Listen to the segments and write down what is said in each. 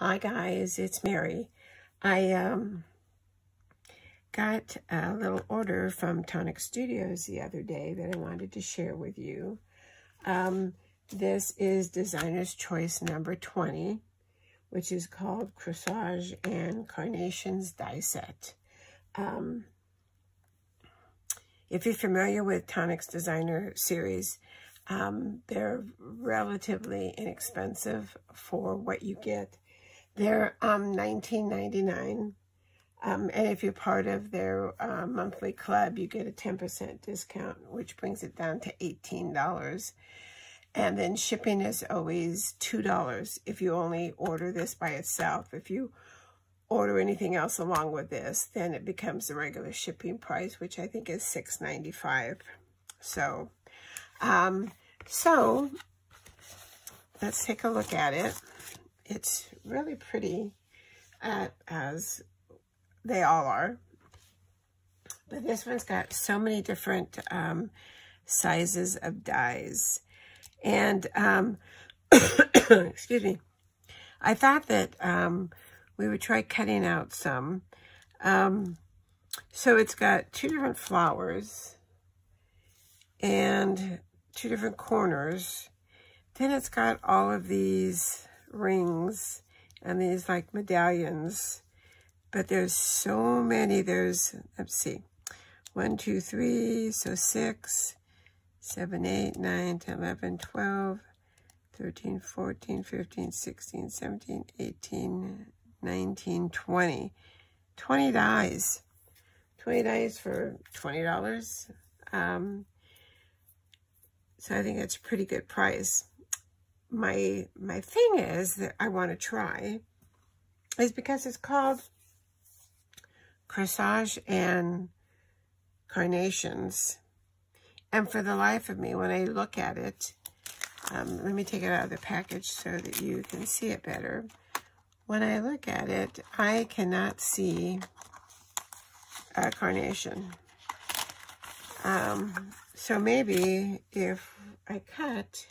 Hi guys, it's Mary. I um, got a little order from Tonic Studios the other day that I wanted to share with you. Um, this is Designer's Choice number 20, which is called Corsage and Carnations Die Set. Um, if you're familiar with Tonic's designer series, um, they're relatively inexpensive for what you get they're um, $19.99. Um, and if you're part of their uh, monthly club, you get a 10% discount, which brings it down to $18. And then shipping is always $2 if you only order this by itself. If you order anything else along with this, then it becomes the regular shipping price, which I think is $6.95. So, um, so let's take a look at it. It's really pretty, uh, as they all are. But this one's got so many different um, sizes of dies. And, um, excuse me, I thought that um, we would try cutting out some. Um, so it's got two different flowers and two different corners. Then it's got all of these rings and these like medallions. But there's so many. There's, let's see, one, two, three, so six, seven, eight, nine, 10, 11, 12, 13, 14, 15, 16, 17, 18, 19, 20. 20 dies. 20 dies for $20. Um, so I think that's a pretty good price my my thing is that I want to try is because it's called corsage and carnations. And for the life of me, when I look at it, um, let me take it out of the package so that you can see it better. When I look at it, I cannot see a carnation. Um, so maybe if I cut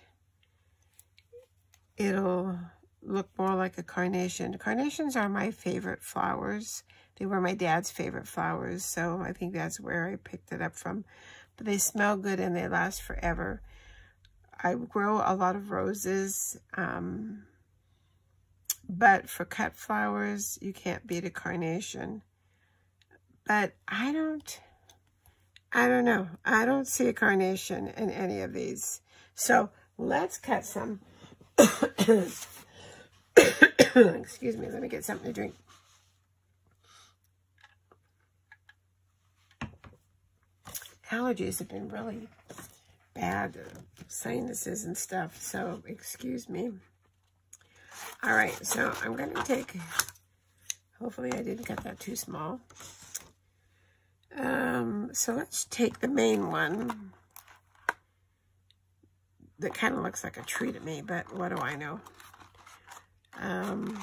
it'll look more like a carnation. Carnations are my favorite flowers. They were my dad's favorite flowers, so I think that's where I picked it up from. But they smell good and they last forever. I grow a lot of roses, um, but for cut flowers, you can't beat a carnation. But I don't, I don't know. I don't see a carnation in any of these. So let's cut some. Excuse me, let me get something to drink. Allergies have been really bad, sinuses and stuff, so excuse me. All right, so I'm going to take, hopefully I didn't cut that too small. Um, so let's take the main one that kind of looks like a tree to me, but what do I know? Um,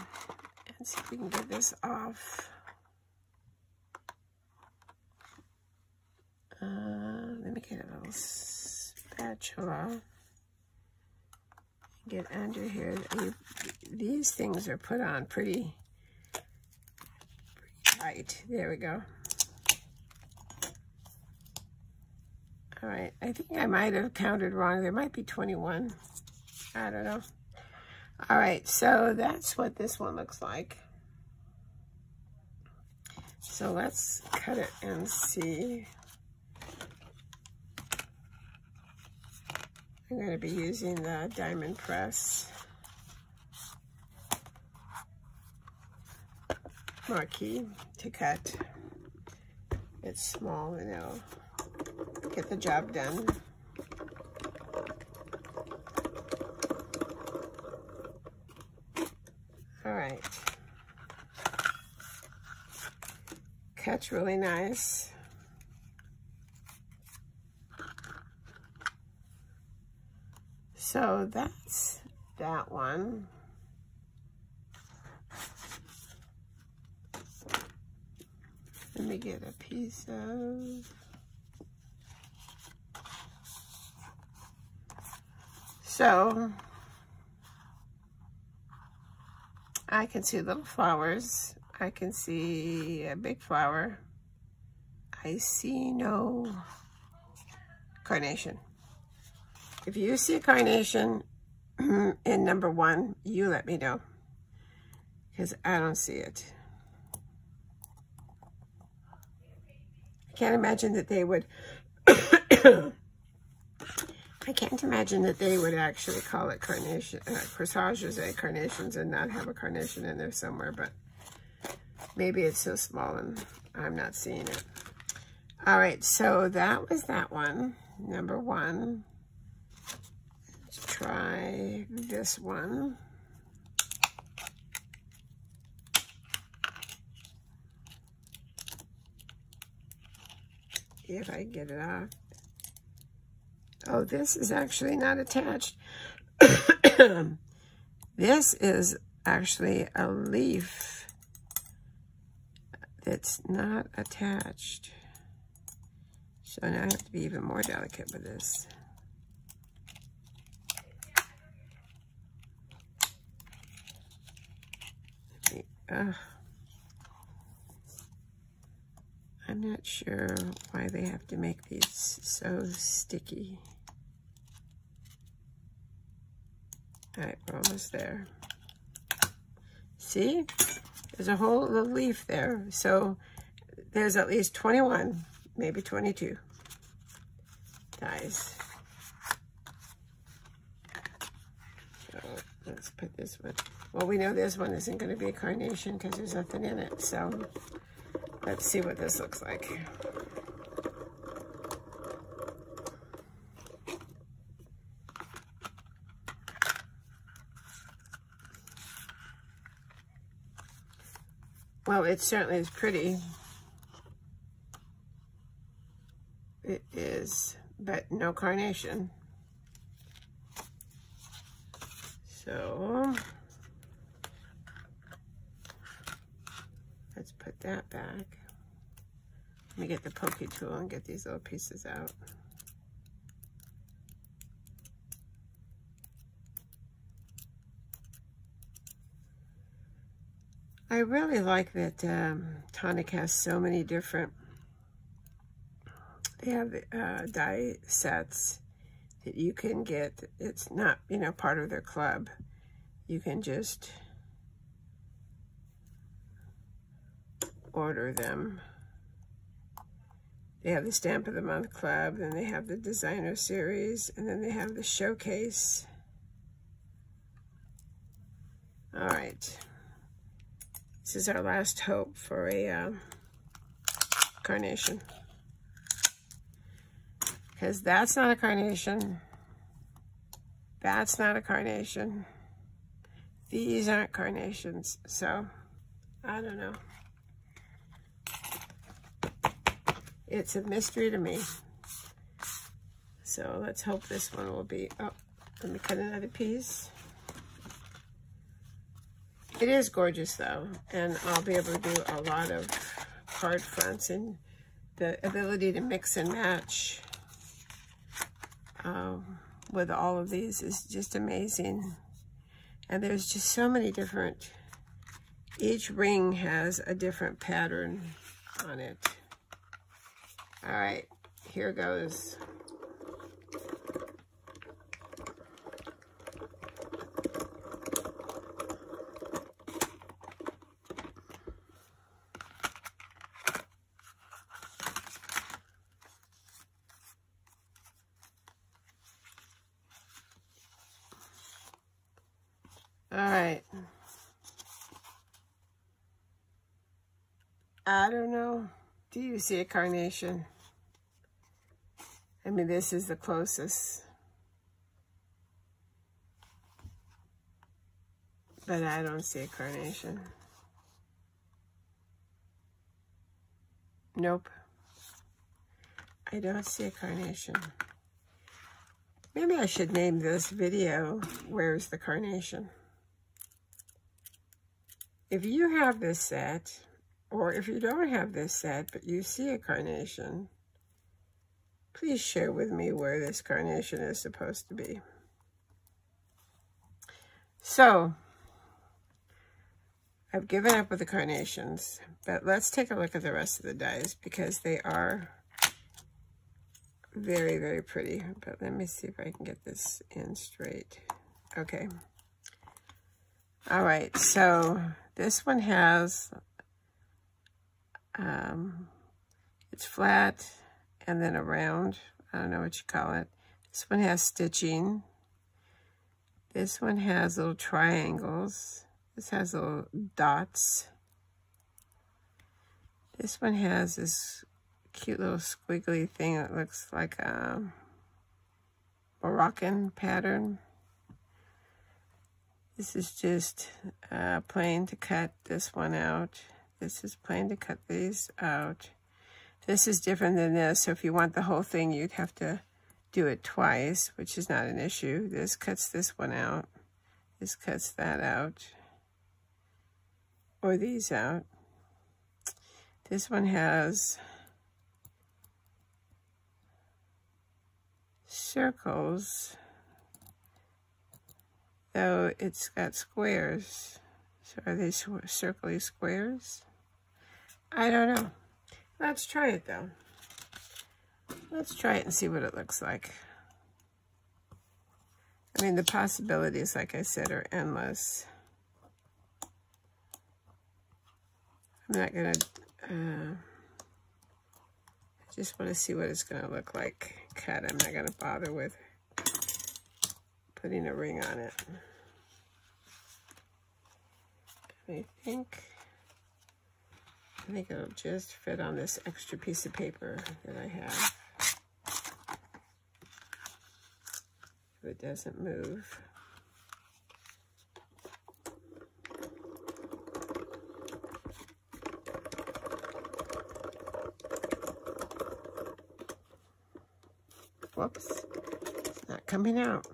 let's see if we can get this off. Uh, let me get a little spatula. Get under here. These things are put on pretty, pretty tight. There we go. All right, I think I might have counted wrong. There might be 21. I don't know. All right, so that's what this one looks like. So let's cut it and see. I'm going to be using the diamond press marquee to cut. It's small, you know get the job done. All right. Catch really nice. So that's that one. Let me get a piece of So, I can see little flowers. I can see a big flower. I see no carnation. If you see a carnation in number one, you let me know because I don't see it. I can't imagine that they would I can't imagine that they would actually call it carnation, uh, corsages a carnations and not have a carnation in there somewhere, but maybe it's so small and I'm not seeing it. All right, so that was that one, number one. Let's try this one. If I get it off. Oh, this is actually not attached. this is actually a leaf that's not attached. So now I have to be even more delicate with this. Uh, I'm not sure why they have to make these so sticky. All right, we're almost there. See? There's a whole little leaf there. So there's at least 21, maybe 22 dies. So let's put this one. Well, we know this one isn't going to be a carnation because there's nothing in it. So let's see what this looks like. Well, it certainly is pretty. It is, but no carnation. So, let's put that back. Let me get the pokey tool and get these little pieces out. I really like that um, Tonic has so many different, they have uh, die sets that you can get. It's not, you know, part of their club. You can just order them. They have the Stamp of the Month Club, then they have the Designer Series, and then they have the Showcase. All right. This is our last hope for a uh, carnation. Because that's not a carnation. That's not a carnation. These aren't carnations. So, I don't know. It's a mystery to me. So let's hope this one will be, oh, let me cut another piece. It is gorgeous though, and I'll be able to do a lot of card fronts and the ability to mix and match um, with all of these is just amazing. And there's just so many different, each ring has a different pattern on it. All right, here goes. All right. I don't know. Do you see a carnation? I mean, this is the closest. But I don't see a carnation. Nope. I don't see a carnation. Maybe I should name this video, Where's the Carnation? If you have this set, or if you don't have this set, but you see a carnation, please share with me where this carnation is supposed to be. So, I've given up with the carnations, but let's take a look at the rest of the dies because they are very, very pretty. But let me see if I can get this in straight. Okay. All right, so this one has, um, it's flat and then a round. I don't know what you call it. This one has stitching. This one has little triangles. This has little dots. This one has this cute little squiggly thing that looks like a Moroccan pattern. This is just uh, plain to cut this one out. This is plain to cut these out. This is different than this, so if you want the whole thing, you'd have to do it twice, which is not an issue. This cuts this one out. This cuts that out. Or these out. This one has circles though it's got squares. So are they circly squares? I don't know. Let's try it though. Let's try it and see what it looks like. I mean, the possibilities, like I said, are endless. I'm not going to, uh, I just want to see what it's going to look like cut. I'm not going to bother with putting a ring on it. I think, I think it'll just fit on this extra piece of paper that I have. If it doesn't move. Whoops, it's not coming out.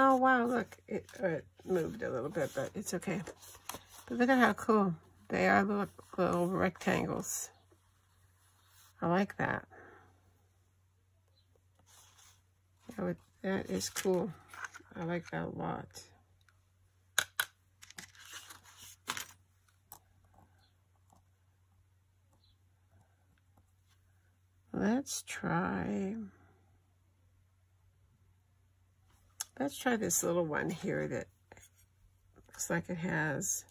Oh, wow, look, it, it moved a little bit, but it's okay. But look at how cool. They are little, little rectangles. I like that. That, that is cool. I like that a lot. Let's try... Let's try this little one here that looks like it has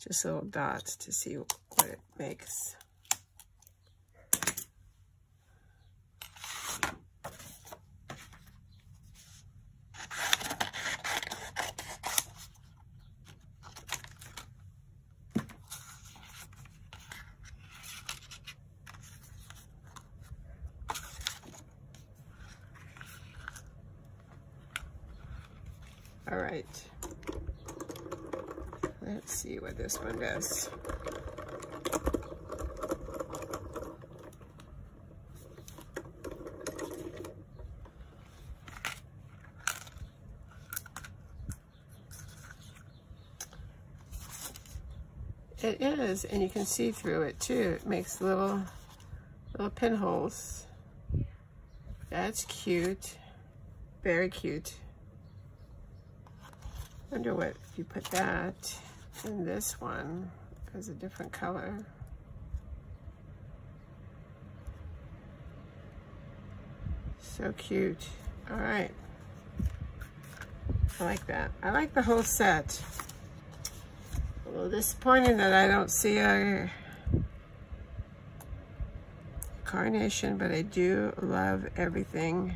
just little dots to see what it makes. All right. Let's see what this one does. It is, and you can see through it too. It makes little, little pinholes. That's cute. Very cute wonder what if you put that in this one as a different color. So cute. All right. I like that. I like the whole set. A little disappointing that I don't see a carnation, but I do love everything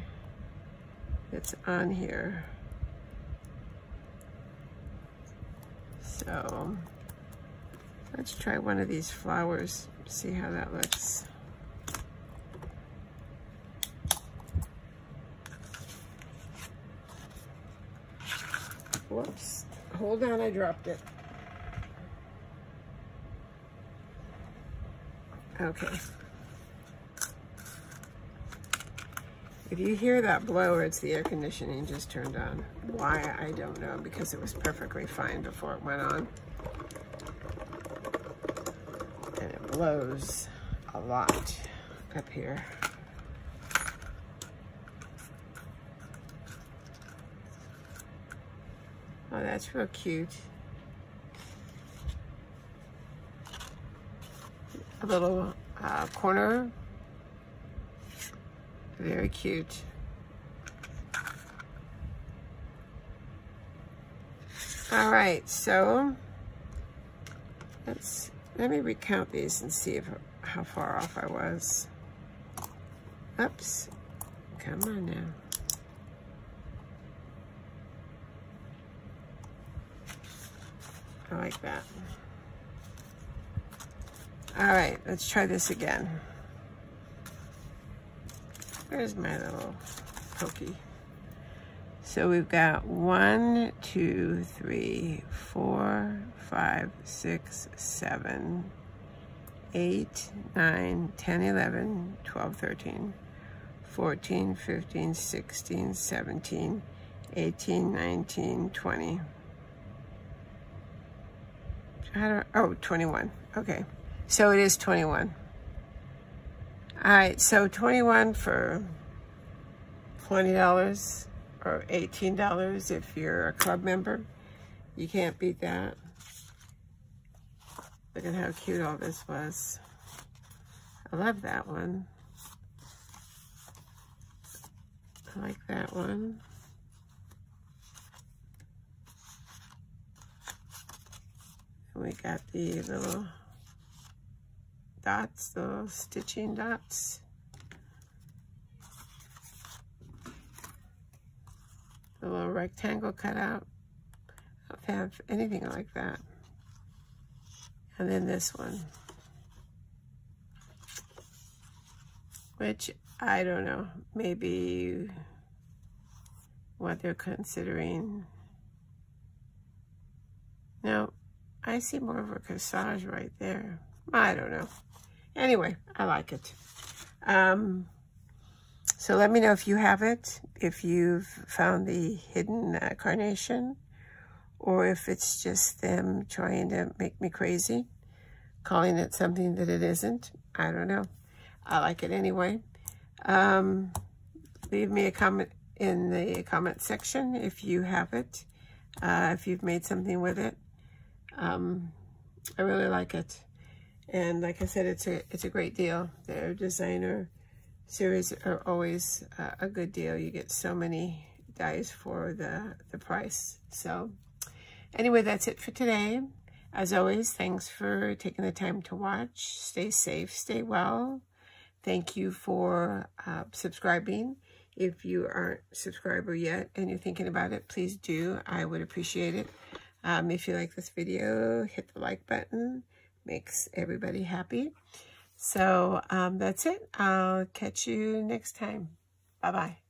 that's on here. So let's try one of these flowers, see how that looks. Whoops, hold on, I dropped it. Okay. If you hear that blower, it's the air conditioning just turned on. Why, I don't know, because it was perfectly fine before it went on. And it blows a lot up here. Oh, that's real cute. A little uh, corner. Very cute. All right, so let's let me recount these and see if how far off I was. Oops. Come on now. I like that. All right, let's try this again. Where's my little pokey? So we've got one, two, three, four, five, six, seven, eight, nine, 10, 11, 12, 13, 14, 15, 16, 17, 18, 19, 20. How do I, oh, 21. Okay. So it is 21. All right, so 21 for $20 or $18 if you're a club member. You can't beat that. Look at how cute all this was. I love that one. I like that one. And we got the little dots, the stitching dots. The little rectangle cut out. I don't have anything like that. And then this one. Which, I don't know, maybe what they're considering. No, I see more of a corsage right there. I don't know. Anyway, I like it. Um, so let me know if you have it, if you've found the hidden uh, carnation, or if it's just them trying to make me crazy, calling it something that it isn't. I don't know. I like it anyway. Um, leave me a comment in the comment section if you have it, uh, if you've made something with it. Um, I really like it. And like I said, it's a, it's a great deal. Their designer series are always uh, a good deal. You get so many dies for the, the price. So anyway, that's it for today. As always, thanks for taking the time to watch. Stay safe, stay well. Thank you for uh, subscribing. If you aren't a subscriber yet and you're thinking about it, please do. I would appreciate it. Um, if you like this video, hit the like button. Makes everybody happy. So um, that's it. I'll catch you next time. Bye-bye.